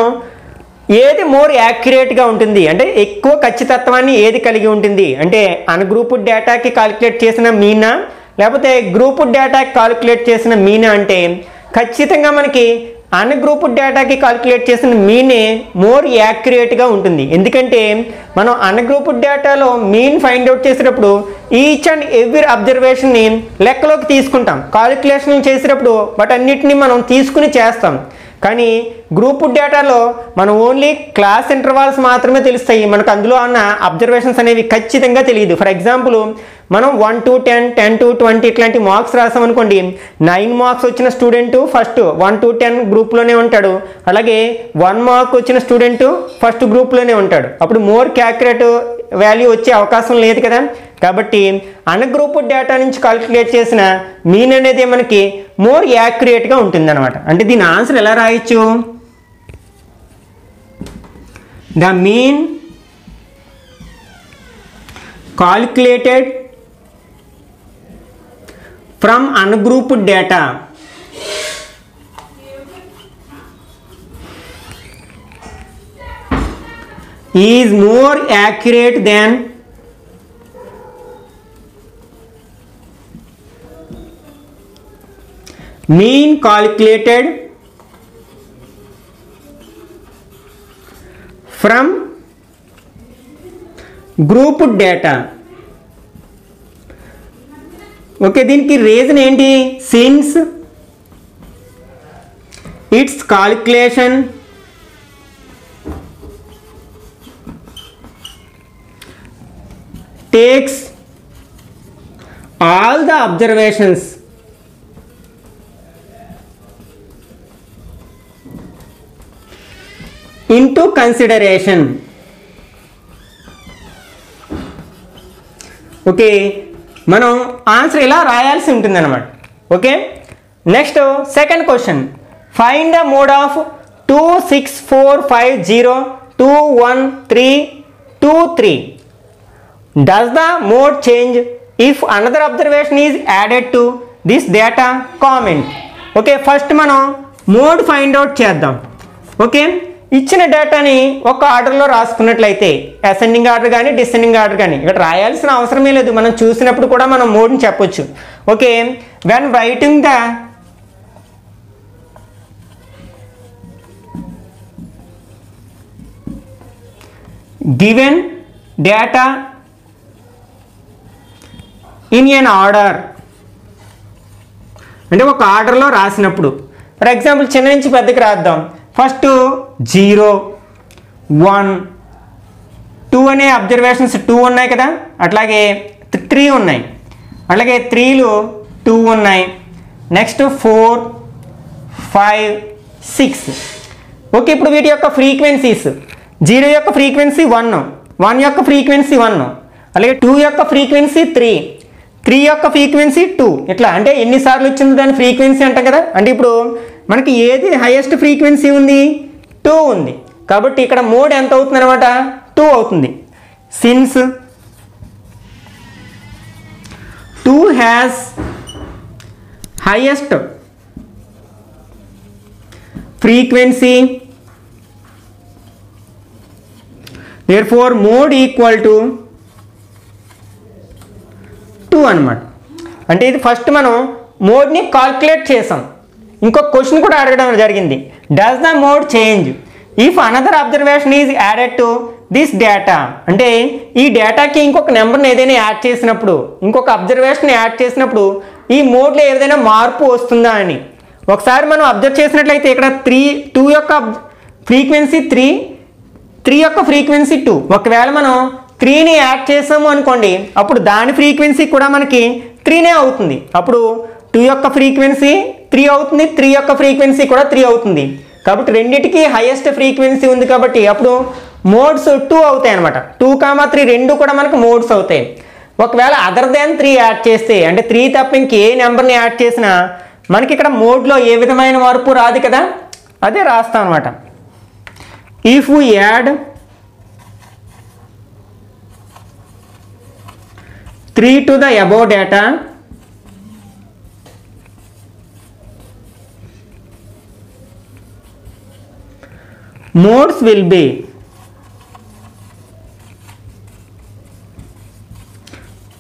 ఏది మోర్ యాక్యురేట్గా ఉంటుంది అంటే ఎక్కువ ఖచ్చితత్వాన్ని ఏది కలిగి ఉంటుంది అంటే అన్ అన్గ్రూపుడ్ డేటాకి కాల్కులేట్ చేసిన మీనా లేకపోతే గ్రూపుడ్ డేటాకి కాల్కులేట్ చేసిన మీనా అంటే ఖచ్చితంగా మనకి అన్ గ్రూప్ డేటాకి కాలిక్యులేట్ చేసిన మీనే మోర్ యాక్యురేట్గా ఉంటుంది ఎందుకంటే మనం అన్ గ్రూప్ డేటాలో మీన్ ఫైండ్ అవుట్ చేసేటప్పుడు ఈచ్ అండ్ ఎవ్రీ అబ్జర్వేషన్ని లెక్కలోకి తీసుకుంటాం కాలిక్యులేషన్ చేసేటప్పుడు వాటన్నిటిని మనం తీసుకుని చేస్తాం కానీ గ్రూప్ డేటాలో మనం ఓన్లీ క్లాస్ ఇంటర్వాల్స్ మాత్రమే తెలుస్తాయి మనకు అందులో ఉన్న అబ్జర్వేషన్స్ అనేవి ఖచ్చితంగా తెలియదు ఫర్ ఎగ్జాంపుల్ మనం one to ten ten to twenty ఇట్లాంటి మార్క్స్ రాసామనుకోండి నైన్ మార్క్స్ వచ్చిన student first one to ten గ్రూప్లోనే ఉంటాడు అలాగే వన్ మార్క్ వచ్చిన స్టూడెంట్ ఫస్ట్ గ్రూప్లోనే ఉంటాడు అప్పుడు మోర్ క్యాక్యులేట్ వాల్యూ వచ్చే అవకాశం లేదు కదా కాబట్టి అన్గ్రూప్ డేటా నుంచి కాలిక్యులేట్ చేసిన మీన్ అనేది మనకి మోర్ యాక్యురేట్గా ఉంటుంది అనమాట అంటే దీని ఆన్సర్ ఎలా రాయొచ్చు the mean calculated from ungrouped data is more accurate than mean calculated from group data. Okay, దీనికి రీజన్ ఏంటి? Since its calculation takes all the observations into consideration okay మనం ఆన్సర్ ఇలా రాయాల్సి ఉంటుందన్నమాట okay next second question find the mode of two six four five zero two one three two three does the mode change if another observation is added to this data comment okay first మనం మోడ్ ఫైండ్ అవుట్ చేద్దాం ఓకే ఇచ్చిన డేటాని ఒక ఆర్డర్లో రాసుకున్నట్లయితే అసెండింగ్ ఆర్డర్ కానీ డిసెండింగ్ ఆర్డర్ కానీ ఇక్కడ రాయాల్సిన అవసరమే లేదు మనం చూసినప్పుడు కూడా మనం మోడ్ని చెప్పొచ్చు okay when writing the given data in an order అంటే ఒక ఆర్డర్లో రాసినప్పుడు ఫర్ ఎగ్జాంపుల్ చిన్న నుంచి పెద్దకి రాద్దాం ఫస్ట్ జీరో వన్ టూ అనే అబ్జర్వేషన్స్ టూ ఉన్నాయి కదా అట్లాగే త్రీ ఉన్నాయి అలాగే త్రీలు టూ ఉన్నాయి next four five six okay ఇప్పుడు వీటి యొక్క ఫ్రీక్వెన్సీస్ జీరో యొక్క ఫ్రీక్వెన్సీ వన్ వన్ యొక్క ఫ్రీక్వెన్సీ వన్ అలాగే టూ యొక్క ఫ్రీక్వెన్సీ త్రీ త్రీ యొక్క ఫ్రీక్వెన్సీ టూ ఇట్లా అంటే ఎన్నిసార్లు వచ్చింది దాని ఫ్రీక్వెన్సీ అంటాం కదా అంటే ఇప్పుడు మనకి ఏది హయెస్ట్ ఫ్రీక్వెన్సీ ఉంది టూ ఉంది కాబట్టి ఇక్కడ మోడ్ ఎంత అవుతుంది అనమాట టూ అవుతుంది since two has highest frequency four mode equal to two అనమాట అంటే ఇది ఫస్ట్ మనం మోడ్ని కాల్కులేట్ చేసాం ఇంకొక క్వశ్చన్ కూడా అడగడం జరిగింది does the mode change if another observation is added to this data అంటే ఈ డేటాకి ఇంకొక నెంబర్ని ఏదైనా యాడ్ చేసినప్పుడు ఇంకొక అబ్జర్వేషన్ యాడ్ చేసినప్పుడు ఈ మోడ్లో ఏదైనా మార్పు వస్తుందా అని ఒకసారి మనం అబ్జర్వ్ చేసినట్లయితే ఇక్కడ త్రీ టూ యొక్క ఫ్రీక్వెన్సీ త్రీ త్రీ యొక్క ఫ్రీక్వెన్సీ టూ ఒకవేళ మనం త్రీని యాడ్ చేసాము అనుకోండి అప్పుడు దాని ఫ్రీక్వెన్సీ కూడా మనకి త్రీనే అవుతుంది అప్పుడు టూ యొక్క ఫ్రీక్వెన్సీ త్రీ అవుతుంది త్రీ యొక్క ఫ్రీక్వెన్సీ కూడా త్రీ అవుతుంది కాబట్టి రెండింటికి హైయెస్ట్ ఫ్రీక్వెన్సీ ఉంది కాబట్టి అప్పుడు మోడ్స్ టూ అవుతాయి అనమాట టూ కామా త్రీ రెండు కూడా మనకు మోడ్స్ అవుతాయి ఒకవేళ అదర్ దాన్ త్రీ యాడ్ చేస్తే అంటే త్రీ తప్ప ఏ నెంబర్ని యాడ్ చేసినా మనకి ఇక్కడ మోడ్లో ఏ విధమైన మార్పు రాదు కదా అదే రాస్తాం అనమాట ఇఫ్ ఫు add three to the above data modes will be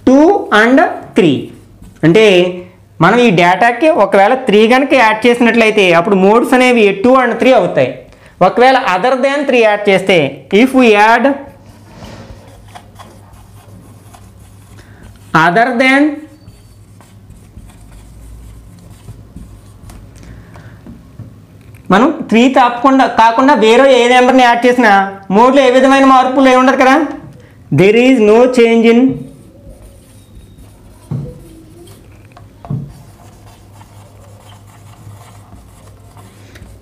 two and three అంటే మనం ఈ డేటాకి ఒకవేళ త్రీ కనుక యాడ్ చేసినట్లయితే అప్పుడు మోడ్స్ అనేవి టూ అండ్ త్రీ అవుతాయి ఒకవేళ అదర్ దాన్ త్రీ యాడ్ చేస్తే if we add other than మనం త్రీ తాపకుండా కాకుండా వేరే ఏ నెంబర్ని యాడ్ చేసినా మూడులో ఏ విధమైన మార్పులు ఉండదు కదా there is no change in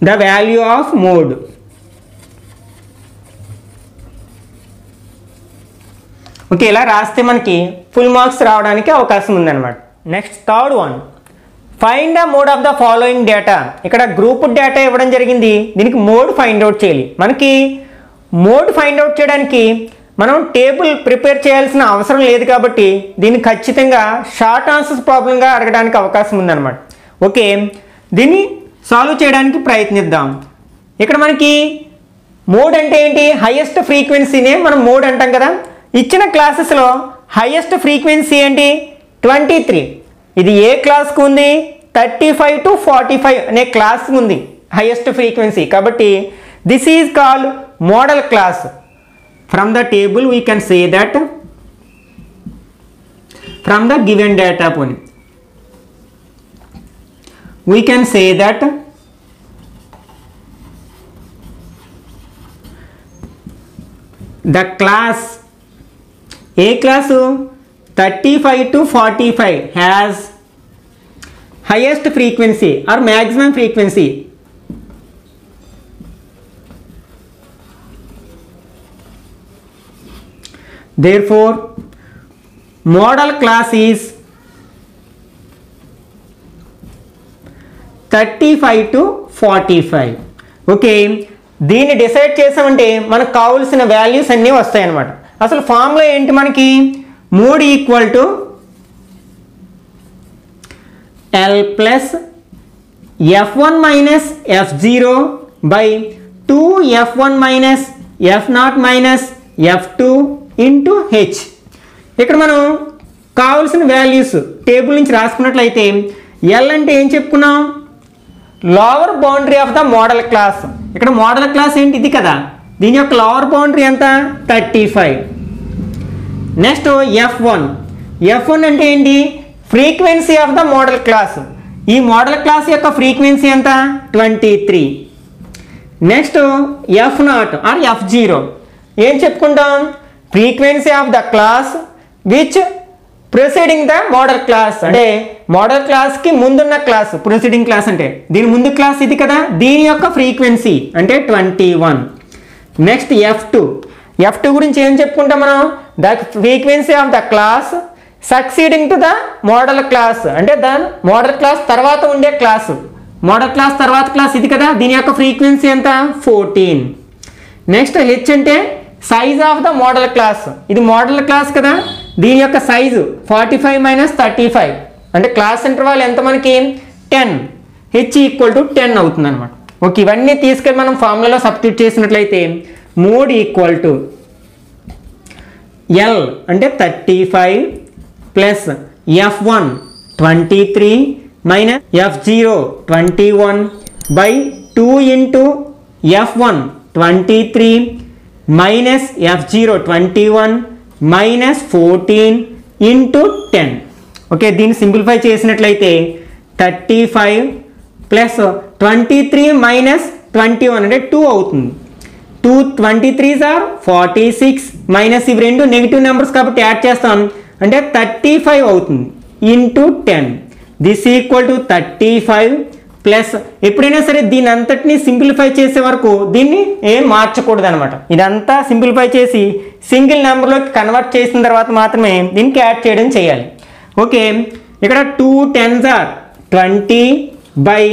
the value of mode okay ఇలా రాస్తే మనకి ఫుల్ మార్క్స్ రావడానికి అవకాశం ఉందన్నమాట next third one find the mode of the following data ఇక్కడ గ్రూప్ డేటా ఇవ్వడం జరిగింది దీనికి మోడ్ ఫైండ్ అవుట్ చేయాలి మనకి మోడ్ ఫైండ్ అవుట్ చేయడానికి మనం టేబుల్ ప్రిపేర్ చేయాల్సిన అవసరం లేదు కాబట్టి దీన్ని ఖచ్చితంగా షార్ట్ ఆన్సర్స్ ప్రాబ్లంగా అడగడానికి అవకాశం ఉందన్నమాట ఓకే దీన్ని సాల్వ్ చేయడానికి ప్రయత్నిద్దాం ఇక్కడ మనకి మోడ్ అంటే ఏంటి హయ్యెస్ట్ ఫ్రీక్వెన్సీనే మనం మోడ్ అంటాం కదా ఇచ్చిన క్లాసెస్లో హయ్యెస్ట్ ఫ్రీక్వెన్సీ ఏంటి ట్వంటీ త్రీ ఇది ఏ క్లాస్ కుంది 35 టు 45 అనే క్లాస్ కుంది హైయెస్ట్ ఫ్రీక్వెన్సీ కాబట్టి this is called modal class from the table we can say that from the given data upon we can say that the class a class 35 to 45 has highest frequency or maximum frequency therefore model class is 35 to 45 okay దీన్ని డిసైడ్ చేసామంటే మనకు కావాల్సిన వాల్యూస్ అన్నీ వస్తాయి అన్నమాట అసలు ఫామ్లో ఏంటి మనకి మూడు equal to L plus F one minus F zero by two F one minus F naught minus F two into H ఇక్కడ మనం కావలసిన వాల్యూస్ టేబుల్ నుంచి రాసుకున్నట్లయితే ఎల్ అంటే ఏం చెప్పుకున్నాం lower boundary of the modal class ఇక్కడ మోడల్ క్లాస్ ఏంటి ఇది కదా దీని యొక్క లోవర్ బౌండరీ ఎంత thirty five next F one F one అంటే ఏంటి frequency of the modal class ఈ మోడల్ క్లాస్ యొక్క ఫ్రీక్వెన్సీ ఎంత twenty three next F not or F zero ఏం చెప్పుకుంటాం frequency of the class which proceeding the modal class అంటే మోడల్ క్లాస్కి ముందున్న క్లాస్ ప్రొసీడింగ్ క్లాస్ అంటే దీని ముందు క్లాస్ ఇది కదా దీని యొక్క ఫ్రీక్వెన్సీ అంటే twenty one next F two F two గురించి ఏం చెప్పుకుంటాం మనం the frequency of the class succeeding to the modal class అంటే దాని మోడల్ క్లాస్ తర్వాత ఉండే క్లాసు మోడల్ క్లాస్ తర్వాత క్లాస్ ఇది కదా దీని యొక్క ఫ్రీక్వెన్సీ ఎంత ఫోర్టీన్ నెక్స్ట్ హెచ్ అంటే size of the modal class ఇది మోడల్ క్లాస్ కదా దీని యొక్క size forty five minus thirty five అంటే క్లాస్ ఇంటర్వాల్ ఎంత మనకి ten H equal to ten అవుతుంది అనమాట ఓకే ఇవన్నీ తీసుకెళ్ళి మనం ఫార్ములాలో సబ్స్టిట్యూట్ చేసినట్లయితే మూడు ఈక్వల్ టు ఎల్ అంటే thirty five plus F one twenty three minus F zero twenty one by two into F one twenty three minus F zero twenty one minus fourteen into ten okay దీన్ని సింప్లిఫై చేసినట్లయితే thirty five plus twenty three minus twenty one అంటే టూ అవుతుంది two twenty three are forty six minus ఇవి రెండు నెగిటివ్ నెంబర్స్ కాబట్టి యాడ్ చేస్తాం అంటే థర్టీ ఫైవ్ అవుతుంది into ten this equal to thirty five plus ఎప్పుడైనా సరే దీని అంతటిని సింప్లిఫై చేసే వరకు దీన్ని ఏం మార్చకూడదు అనమాట ఇదంతా సింప్లిఫై చేసి సింగిల్ నెంబర్లోకి కన్వర్ట్ చేసిన తర్వాత మాత్రమే దీనికి యాడ్ చేయడం చేయాలి ఓకే ఇక్కడ two tens or twenty by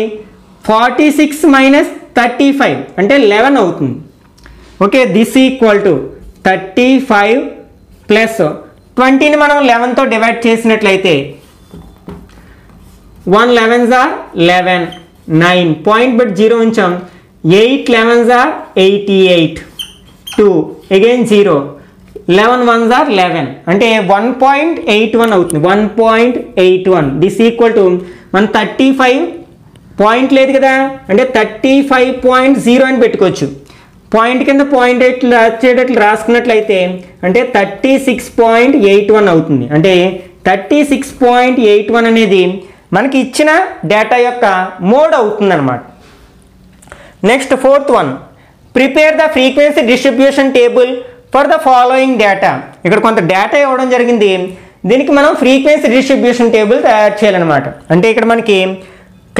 forty six minus thirty five అంటే లెవెన్ అవుతుంది okay this equal to thirty five plus ట్వంటీని మనం లెవెన్తో డివైడ్ చేసినట్లయితే one elevens or eleven nine point but zero ఉంచాం eight elevens or eighty eight two again zero eleven ones or eleven అంటే వన్ పాయింట్ ఎయిట్ వన్ అవుతుంది one point eight one this equal to మన థర్టీ ఫైవ్ పాయింట్ లేదు కదా అంటే థర్టీ ఫైవ్ పాయింట్ జీరో అని పెట్టుకోవచ్చు పాయింట్ కింద పాయింట్ ఎయిట్ వచ్చేటట్లు రాసుకున్నట్లయితే అంటే thirty six point eight one అవుతుంది అంటే thirty six point eight one అనేది మనకి ఇచ్చిన డేటా యొక్క మోడ్ అవుతుందన్నమాట next fourth one prepare the frequency distribution table for the following data ఇక్కడ కొంత డేటా ఇవ్వడం జరిగింది దీనికి మనం ఫ్రీక్వెన్సీ డిస్ట్రిబ్యూషన్ టేబుల్ తయారు చేయాలన్నమాట అంటే ఇక్కడ మనకి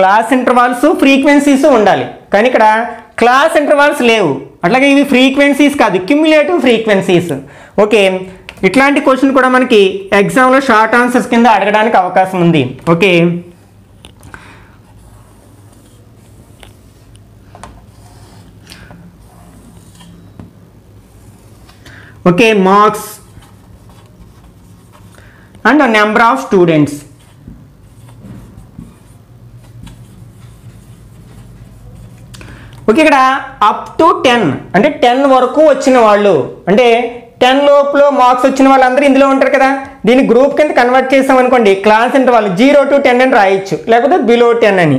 క్లాస్ ఇంటర్వాల్స్ ఫ్రీక్వెన్సీస్ ఉండాలి కానీ ఇక్కడ క్లాస్ ఇంటర్వాల్స్ లేవు అట్లాగే ఇవి ఫ్రీక్వెన్సీస్ కాదు క్యూములేటివ్ ఫ్రీక్వెన్సీస్ ఓకే ఇట్లాంటి క్వశ్చన్ కూడా మనకి ఎగ్జామ్లో షార్ట్ ఆన్సర్స్ కింద అడగడానికి అవకాశం ఉంది okay okay marks and number of students okay ఇక్కడ అప్ టు టెన్ అంటే టెన్ వరకు వచ్చిన వాళ్ళు అంటే టెన్ లోపులో మార్క్స్ వచ్చిన వాళ్ళందరూ ఇందులో ఉంటారు కదా దీన్ని గ్రూప్ కింద కన్వర్ట్ చేసాం అనుకోండి క్లాస్ వాళ్ళు జీరో టు టెన్ అని రాయొచ్చు లేకపోతే బిలో టెన్ అని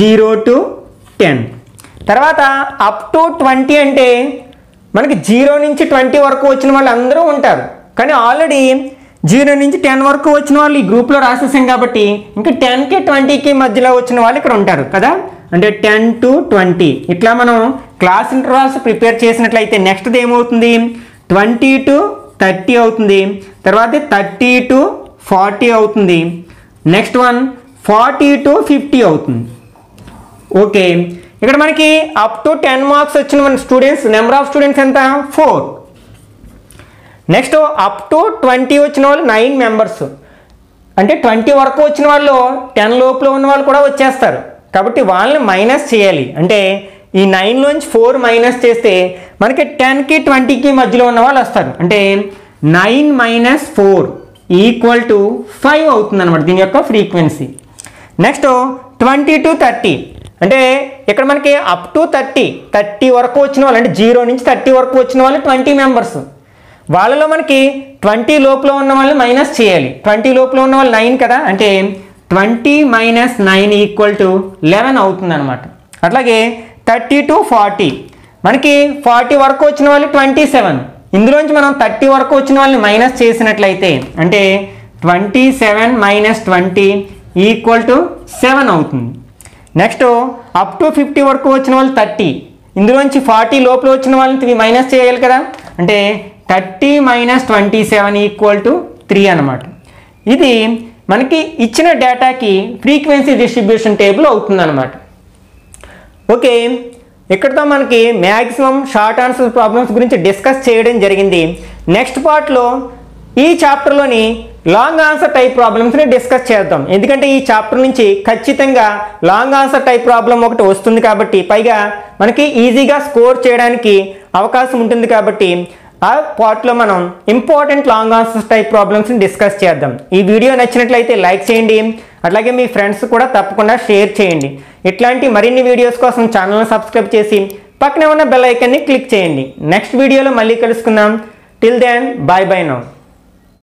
జీరో టు టెన్ తర్వాత అప్ టు ట్వంటీ అంటే మనకి జీరో నుంచి ట్వంటీ వరకు వచ్చిన వాళ్ళు అందరూ ఉంటారు కానీ ఆల్రెడీ జీరో నుంచి టెన్ వరకు వచ్చిన వాళ్ళు ఈ గ్రూప్లో రాసేసాం కాబట్టి ఇంకా టెన్కి ట్వంటీకి మధ్యలో వచ్చిన వాళ్ళు ఇక్కడ ఉంటారు కదా అంటే టెన్ టు ట్వంటీ ఇట్లా మనం క్లాస్ ఇంటర్వాల్స్ ప్రిపేర్ చేసినట్లయితే నెక్స్ట్ది ఏమవుతుంది ట్వంటీ టు థర్టీ అవుతుంది తర్వాత థర్టీ టు ఫార్టీ అవుతుంది next one forty to fifty అవుతుంది ఓకే ఇక్కడ మనకి అప్ టు టెన్ మార్క్స్ వచ్చిన మన స్టూడెంట్స్ నెంబర్ ఆఫ్ స్టూడెంట్స్ ఎంత four next up to twenty వచ్చిన వాళ్ళు నైన్ మెంబర్స్ అంటే ట్వంటీ వరకు వచ్చిన వాళ్ళు టెన్ లోపల ఉన్న వాళ్ళు కూడా వచ్చేస్తారు కాబట్టి వాళ్ళని మైనస్ చేయాలి అంటే ఈ నైన్లోంచి ఫోర్ మైనస్ చేస్తే మనకి టెన్కి ట్వంటీకి మధ్యలో ఉన్న వాళ్ళు వస్తారు అంటే nine minus four equal to five అవుతుంది అనమాట దీని యొక్క frequency next twenty to thirty అంటే ఇక్కడ మనకి అప్ టు థర్టీ థర్టీ వరకు వచ్చిన వాళ్ళు అంటే జీరో నుంచి థర్టీ వరకు వచ్చిన వాళ్ళు ట్వంటీ మెంబర్స్ వాళ్ళలో మనకి ట్వంటీ లోపల ఉన్న వాళ్ళు మైనస్ చేయాలి ట్వంటీ లోపల ఉన్న వాళ్ళు నైన్ కదా అంటే twenty minus nine equal to eleven అవుతుంది అనమాట అట్లాగే థర్టీ టు ఫార్టీ మనకి ఫార్టీ వరకు వచ్చిన వాళ్ళు ట్వంటీ సెవెన్ ఇందులోంచి మనం థర్టీ వరకు వచ్చిన వాళ్ళని మైనస్ చేసినట్లయితే అంటే twenty seven minus twenty equal to seven అవుతుంది నెక్స్ట్ అప్ టు ఫిఫ్టీ వరకు వచ్చిన వాళ్ళు థర్టీ ఇందులోంచి ఫార్టీ లోపల వచ్చిన వాళ్ళని మైనస్ చేయాలి కదా అంటే thirty minus twenty seven equal to three అనమాట ఇది మనకి ఇచ్చిన డేటాకి ఫ్రీక్వెన్సీ డిస్ట్రిబ్యూషన్ టేబుల్ అవుతుందన్నమాట ఓకే ఇక్కడతో మనకి మ్యాక్సిమం షార్ట్ ఆన్సర్ ప్రాబ్లమ్స్ గురించి డిస్కస్ చేయడం జరిగింది నెక్స్ట్ పార్ట్లో ఈ చాప్టర్లోని లాంగ్ ఆన్సర్ టైప్ ప్రాబ్లమ్స్ని డిస్కస్ చేద్దాం ఎందుకంటే ఈ చాప్టర్ నుంచి ఖచ్చితంగా లాంగ్ ఆన్సర్ టైప్ ప్రాబ్లం ఒకటి వస్తుంది కాబట్టి పైగా మనకి ఈజీగా స్కోర్ చేయడానికి అవకాశం ఉంటుంది కాబట్టి ఆ పార్ట్లో మనం ఇంపార్టెంట్ లాంగ్ ఆన్సర్స్ టైప్ ప్రాబ్లమ్స్ని డిస్కస్ చేద్దాం ఈ వీడియో నచ్చినట్లయితే లైక్ చేయండి అట్లాగే మీ ఫ్రెండ్స్ కూడా తప్పకుండా షేర్ చేయండి ఇట్లాంటి మరిన్ని వీడియోస్ కోసం ఛానల్ని సబ్స్క్రైబ్ చేసి పక్కనే ఉన్న బెల్ ఐకన్ని క్లిక్ చేయండి నెక్స్ట్ వీడియోలో మళ్ళీ కలుసుకుందాం till then bye bye now